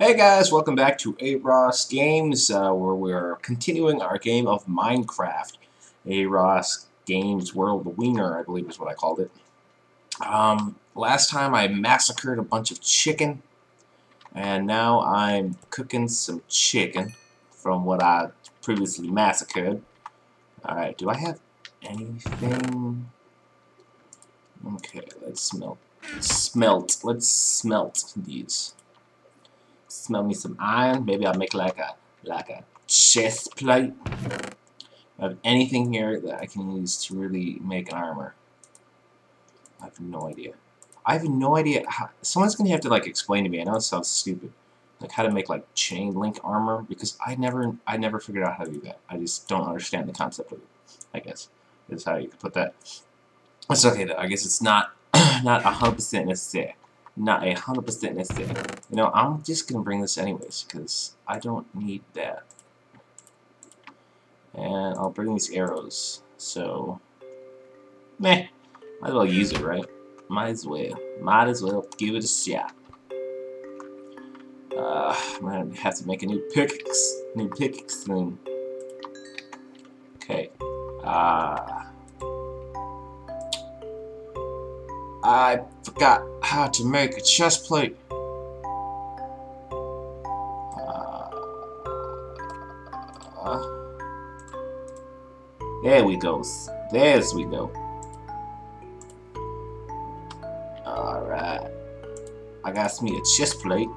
Hey guys, welcome back to Aross Games, uh, where we're continuing our game of Minecraft. Aross Games World Wiener, I believe is what I called it. Um, last time I massacred a bunch of chicken, and now I'm cooking some chicken from what I previously massacred. Alright, do I have anything? Okay, let's smelt. Smelt. Let's smelt these smell me some iron. Maybe I'll make like a like a chest plate. Of anything here that I can use to really make armor. I have no idea. I have no idea how someone's gonna have to like explain to me. I know it sounds stupid. Like how to make like chain link armor because I never I never figured out how to do that. I just don't understand the concept of it. I guess is how you could put that. It's okay though. I guess it's not not a hundred percent necessary not a hundred percent necessary. You know, I'm just gonna bring this anyways because I don't need that. And I'll bring these arrows. So, meh, might as well use it, right? Might as well. Might as well give it a shot. Uh, I'm gonna have to make a new pickaxe. New pickaxe thing. Okay. Uh, I forgot how to make a chest plate. Uh, there we go. There's we go. Alright. I got me a chest plate.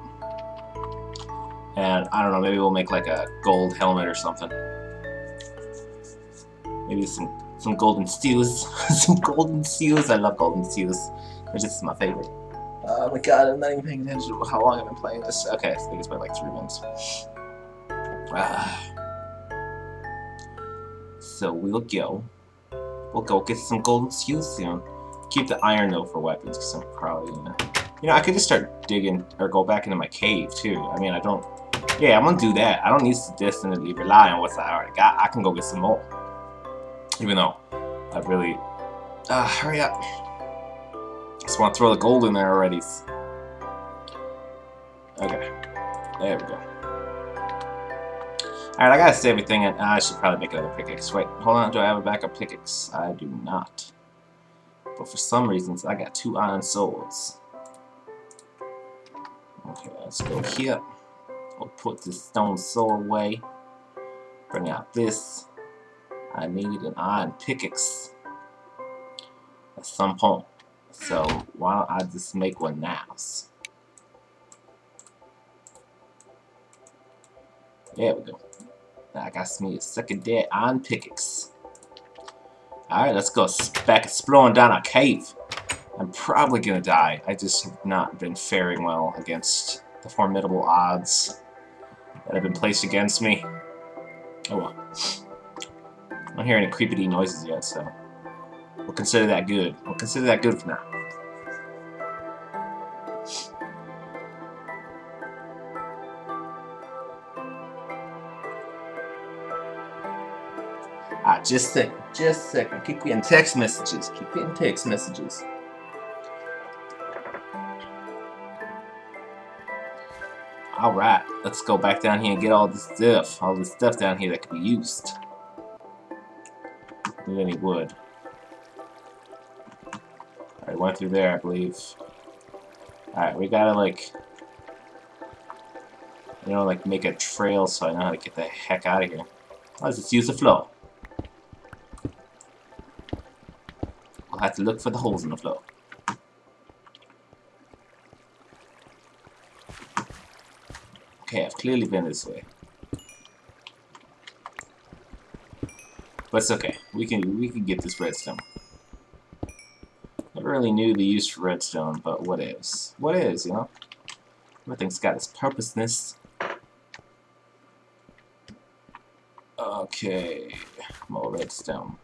And I don't know, maybe we'll make like a gold helmet or something. Maybe some some golden steels. some golden steels. I love golden steels. They're just my favorite. Oh my god, I'm not even paying attention to how long I've been playing this. Okay, I think it's been like three months. Ah. So we'll go. We'll go get some golden steels soon. Keep the iron though for weapons, because I'm probably gonna... You know, I could just start digging, or go back into my cave too. I mean, I don't... Yeah, I'm gonna do that. I don't need to destinally rely on what I already got. I can go get some more. Even though I really... Uh, hurry up. Just want to throw the gold in there already. Okay. There we go. Alright, I gotta save everything, and I should probably make another pickaxe. Wait, hold on, do I have a backup pickaxe? I do not. But for some reasons, I got two iron swords. Okay, let's go here. We'll put this stone sword away. Bring out this. I need an iron pickaxe at some point. So why don't I just make one now? There we go. I got me a secondary iron pickaxe. Alright, let's go back exploring down a cave. I'm probably gonna die. I just have not been faring well against the formidable odds that have been placed against me. Oh well. I don't hear any creepity noises yet, so we'll consider that good. We'll consider that good for now. Ah, just a second, just a second. Keep getting text messages. Keep getting text messages. Alright, let's go back down here and get all this stuff. All this stuff down here that could be used. Need any wood. I went through there, I believe. Alright, we gotta, like... You know, like, make a trail so I know how to get the heck out of here. Let's just use the flow. We'll have to look for the holes in the floor. Okay, I've clearly been this way. But it's okay. We can we can get this redstone. Never really knew the use for redstone, but what is? What is, you know? Everything's got its purposeness. Okay, more redstone.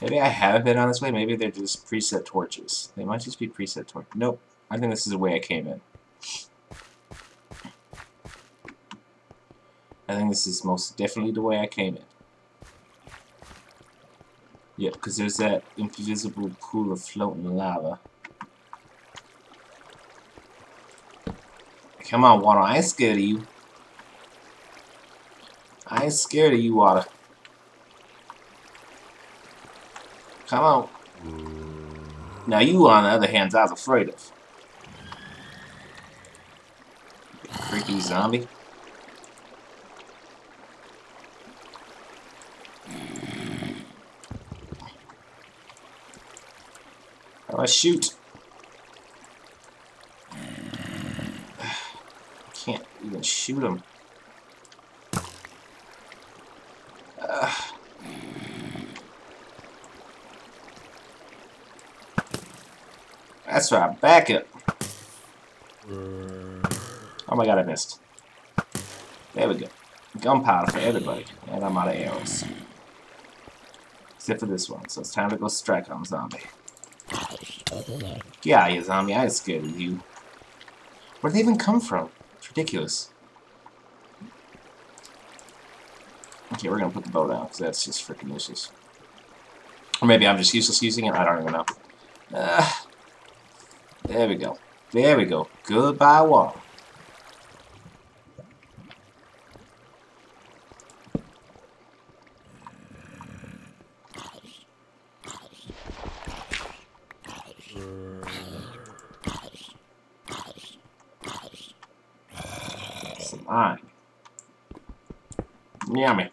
Maybe I haven't been on this way. Maybe they're just preset torches. They might just be preset torches. Nope. I think this is the way I came in. I think this is most definitely the way I came in. Yeah, because there's that invisible pool of floating lava. Come on, water. I ain't scared of you. I ain't scared of you, water. Come on. Now you, on the other hand, I was afraid of. Freaky zombie. Do I shoot? I Can't even shoot him. That's right, back it. Oh my god, I missed. There we go. Gunpowder for everybody. And I'm out of arrows. Except for this one, so it's time to go strike on zombie. Yeah, you zombie, I scared of you. Where'd they even come from? It's ridiculous. Okay, we're gonna put the bow down, because that's just freaking useless. Or maybe I'm just useless using it, I don't even know. Uh, there we go. There we go. Goodbye, wall. Yummy.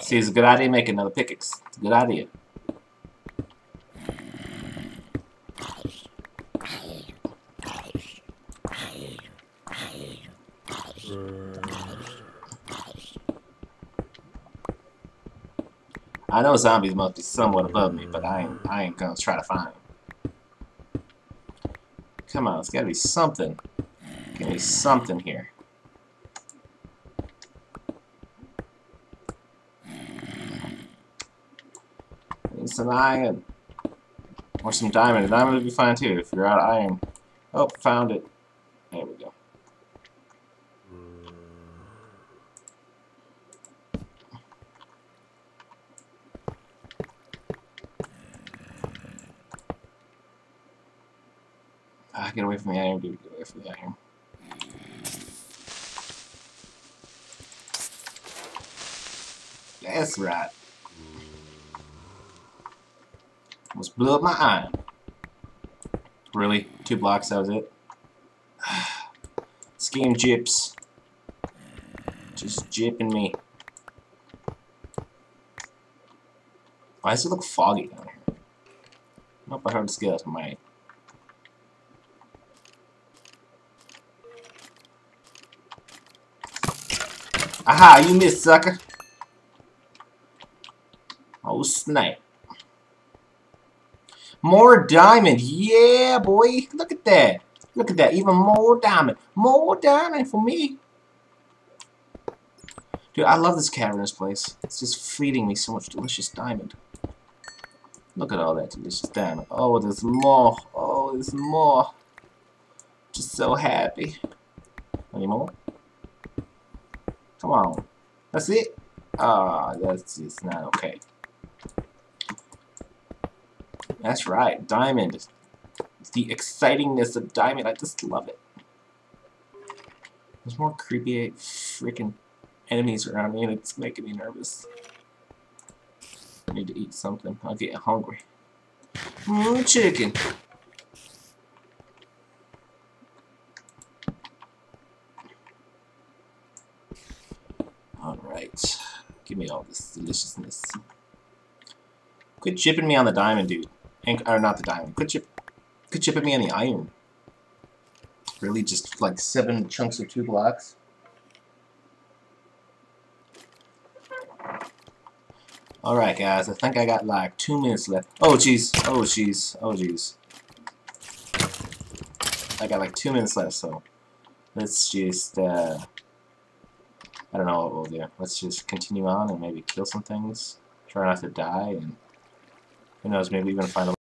See, it's a good idea make another pickaxe. It's a good idea. I know zombies must be somewhat above me, but I ain't, mm. I ain't gonna try to find them. Come on, it's gotta be something. Give me something here. Need some iron. Or some diamond. A diamond would be fine too if you're out of iron. Oh, found it. There we go. Ah, get away from the iron, dude. Get away from the iron. That's right. Almost blew up my iron. Really? Two blocks, that was it? Scheme gyps. Just jipping me. Why does it look foggy down here? Nope, I heard the scales Aha, you missed, sucker. Oh, snap. More diamond. Yeah, boy. Look at that. Look at that. Even more diamond. More diamond for me. Dude, I love this cavernous place. It's just feeding me so much delicious diamond. Look at all that delicious diamond. Oh, there's more. Oh, there's more. Just so happy. Any more? Come on. That's it? Ah, that's just not okay. That's right, diamond. The excitingness of diamond, I just love it. There's more creepy freaking enemies around me and it's making me nervous. I need to eat something. I'll get hungry. Chicken. Alright. Give me all this deliciousness. Quit chipping me on the diamond, dude. And, or not the diamond. Quit, chip, quit chipping me on the iron. Really? Just like seven chunks of two blocks? Alright, guys. I think I got like two minutes left. Oh, jeez. Oh, jeez. Oh, jeez. I got like two minutes left, so let's just, uh, I don't know what we'll do. Let's just continue on and maybe kill some things. Try not to die, and who knows, maybe even find a